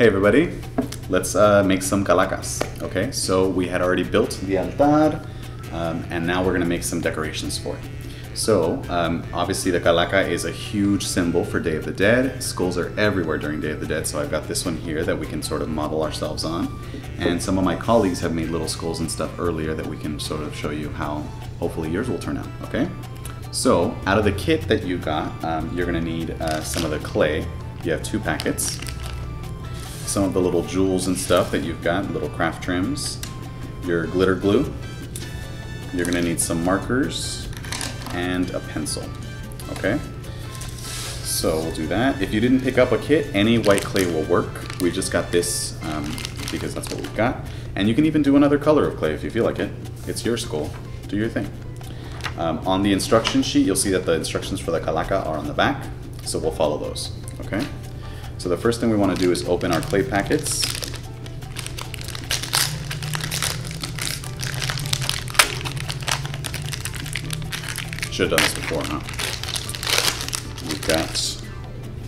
Hey everybody, let's uh, make some calacas. Okay, so we had already built the altar, um, and now we're gonna make some decorations for it. So, um, obviously the calaca is a huge symbol for Day of the Dead. Skulls are everywhere during Day of the Dead, so I've got this one here that we can sort of model ourselves on. And some of my colleagues have made little skulls and stuff earlier that we can sort of show you how hopefully yours will turn out, okay? So, out of the kit that you got, um, you're gonna need uh, some of the clay. You have two packets some of the little jewels and stuff that you've got, little craft trims, your glitter glue. You're gonna need some markers and a pencil, okay? So we'll do that. If you didn't pick up a kit, any white clay will work. We just got this um, because that's what we've got. And you can even do another color of clay if you feel like it. It's your school, do your thing. Um, on the instruction sheet, you'll see that the instructions for the calaca are on the back, so we'll follow those, okay? So the first thing we want to do is open our clay packets. Should have done this before, huh? We've got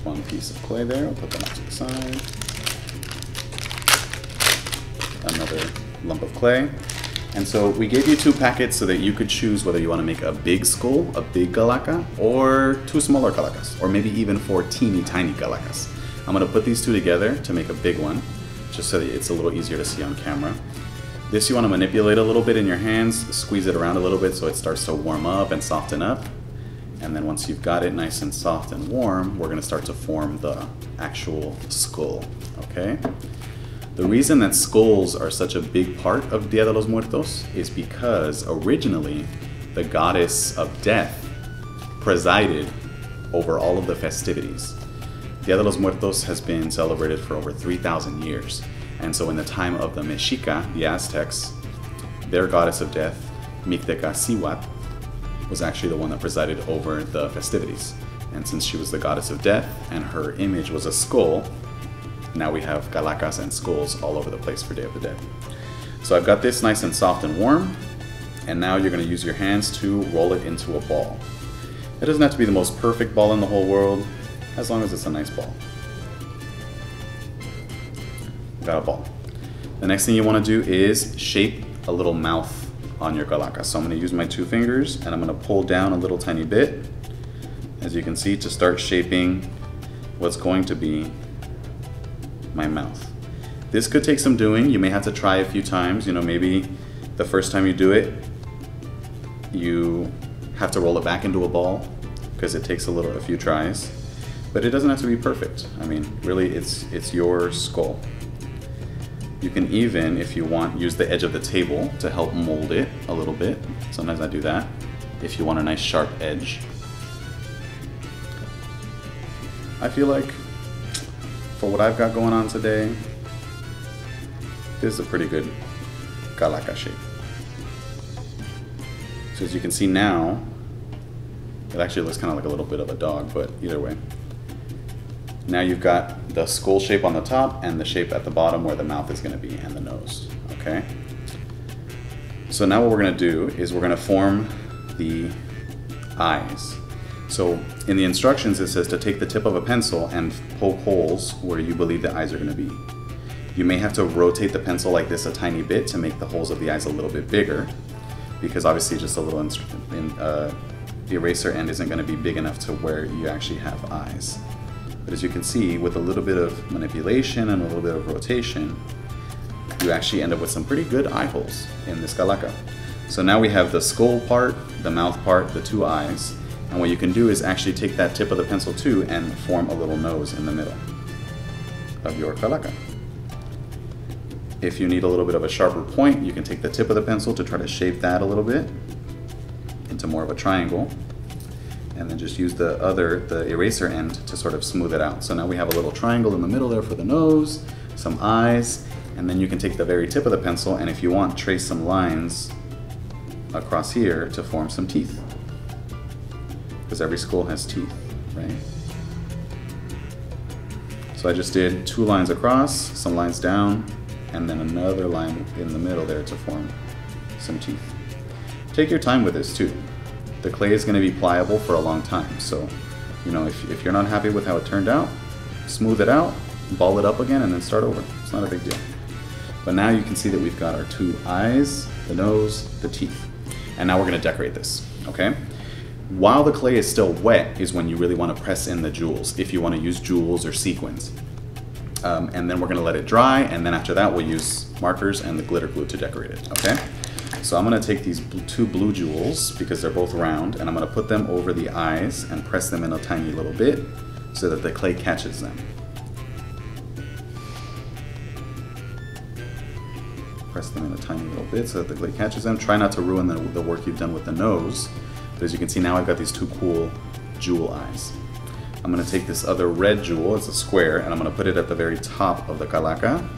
one piece of clay there. I'll put that to the side. Another lump of clay. And so we gave you two packets so that you could choose whether you want to make a big skull, a big calaca, or two smaller calacas, or maybe even four teeny tiny calacas. I'm gonna put these two together to make a big one, just so that it's a little easier to see on camera. This you wanna manipulate a little bit in your hands, squeeze it around a little bit so it starts to warm up and soften up. And then once you've got it nice and soft and warm, we're gonna start to form the actual skull, okay? The reason that skulls are such a big part of Dia de los Muertos is because originally the goddess of death presided over all of the festivities. Dia de los Muertos has been celebrated for over 3,000 years. And so in the time of the Mexica, the Aztecs, their goddess of death, Mictecacihuatl, was actually the one that presided over the festivities. And since she was the goddess of death and her image was a skull, now we have calacas and skulls all over the place for Day of the Dead. So I've got this nice and soft and warm, and now you're gonna use your hands to roll it into a ball. It doesn't have to be the most perfect ball in the whole world, as long as it's a nice ball. Got a ball. The next thing you want to do is shape a little mouth on your calaca. So I'm going to use my two fingers and I'm going to pull down a little tiny bit, as you can see, to start shaping what's going to be my mouth. This could take some doing. You may have to try a few times. You know, maybe the first time you do it, you have to roll it back into a ball because it takes a little, a few tries. But it doesn't have to be perfect. I mean, really, it's, it's your skull. You can even, if you want, use the edge of the table to help mold it a little bit. Sometimes I do that, if you want a nice sharp edge. I feel like, for what I've got going on today, this is a pretty good calaca shape. So as you can see now, it actually looks kind of like a little bit of a dog, but either way. Now you've got the skull shape on the top and the shape at the bottom where the mouth is going to be and the nose, okay? So now what we're going to do is we're going to form the eyes. So in the instructions it says to take the tip of a pencil and poke holes where you believe the eyes are going to be. You may have to rotate the pencil like this a tiny bit to make the holes of the eyes a little bit bigger because obviously just a little in, uh, the eraser end isn't going to be big enough to where you actually have eyes. But as you can see, with a little bit of manipulation and a little bit of rotation, you actually end up with some pretty good eye holes in this calaca. So now we have the skull part, the mouth part, the two eyes, and what you can do is actually take that tip of the pencil too and form a little nose in the middle of your calaca. If you need a little bit of a sharper point, you can take the tip of the pencil to try to shape that a little bit into more of a triangle and then just use the other, the eraser end to sort of smooth it out. So now we have a little triangle in the middle there for the nose, some eyes, and then you can take the very tip of the pencil and if you want, trace some lines across here to form some teeth. Because every school has teeth, right? So I just did two lines across, some lines down, and then another line in the middle there to form some teeth. Take your time with this too the clay is going to be pliable for a long time. So, you know, if, if you're not happy with how it turned out, smooth it out, ball it up again, and then start over. It's not a big deal. But now you can see that we've got our two eyes, the nose, the teeth. And now we're gonna decorate this, okay? While the clay is still wet is when you really wanna press in the jewels, if you wanna use jewels or sequins. Um, and then we're gonna let it dry, and then after that we'll use markers and the glitter glue to decorate it, okay? So I'm gonna take these two blue jewels, because they're both round, and I'm gonna put them over the eyes and press them in a tiny little bit so that the clay catches them. Press them in a tiny little bit so that the clay catches them. Try not to ruin the, the work you've done with the nose. But as you can see now I've got these two cool jewel eyes. I'm gonna take this other red jewel, it's a square, and I'm gonna put it at the very top of the calaca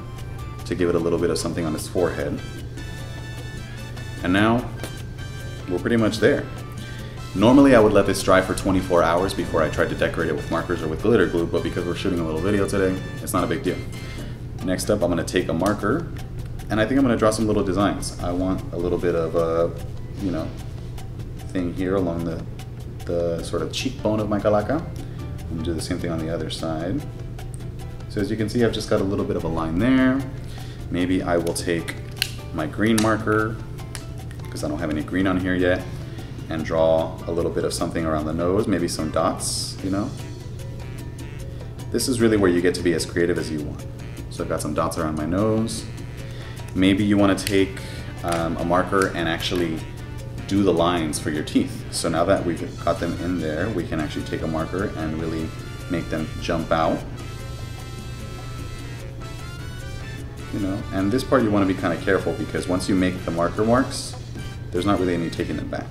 to give it a little bit of something on its forehead. And now, we're pretty much there. Normally I would let this dry for 24 hours before I tried to decorate it with markers or with glitter glue, but because we're shooting a little video today, it's not a big deal. Next up, I'm gonna take a marker, and I think I'm gonna draw some little designs. I want a little bit of a, you know, thing here along the, the sort of cheekbone of my calaca. I'm gonna do the same thing on the other side. So as you can see, I've just got a little bit of a line there. Maybe I will take my green marker, because I don't have any green on here yet, and draw a little bit of something around the nose, maybe some dots, you know? This is really where you get to be as creative as you want. So I've got some dots around my nose. Maybe you want to take um, a marker and actually do the lines for your teeth. So now that we've got them in there, we can actually take a marker and really make them jump out. You know, and this part you want to be kind of careful because once you make the marker marks, there's not really any taking them back.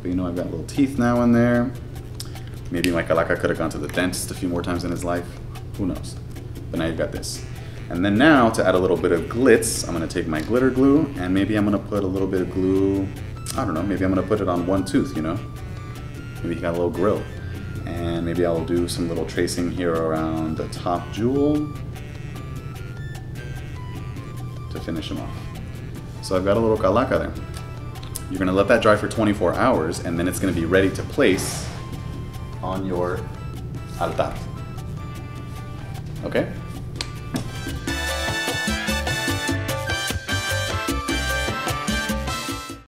But you know, I've got little teeth now in there. Maybe my calaca could have gone to the dentist a few more times in his life. Who knows? But now you've got this. And then now, to add a little bit of glitz, I'm gonna take my glitter glue, and maybe I'm gonna put a little bit of glue, I don't know, maybe I'm gonna put it on one tooth, you know? Maybe he got a little grill. And maybe I'll do some little tracing here around the top jewel to finish him off. So I've got a little calaca there. You're gonna let that dry for 24 hours, and then it's gonna be ready to place on your altar. Okay?